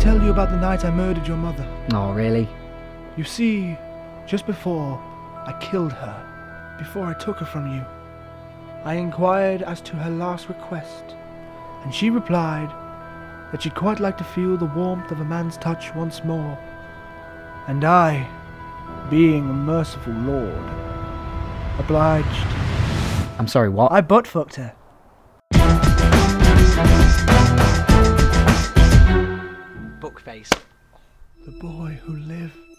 tell you about the night I murdered your mother. Oh, really? You see, just before I killed her, before I took her from you, I inquired as to her last request, and she replied that she'd quite like to feel the warmth of a man's touch once more. And I, being a merciful lord, obliged. I'm sorry, what? I butt fucked her. Bookface. The boy who lived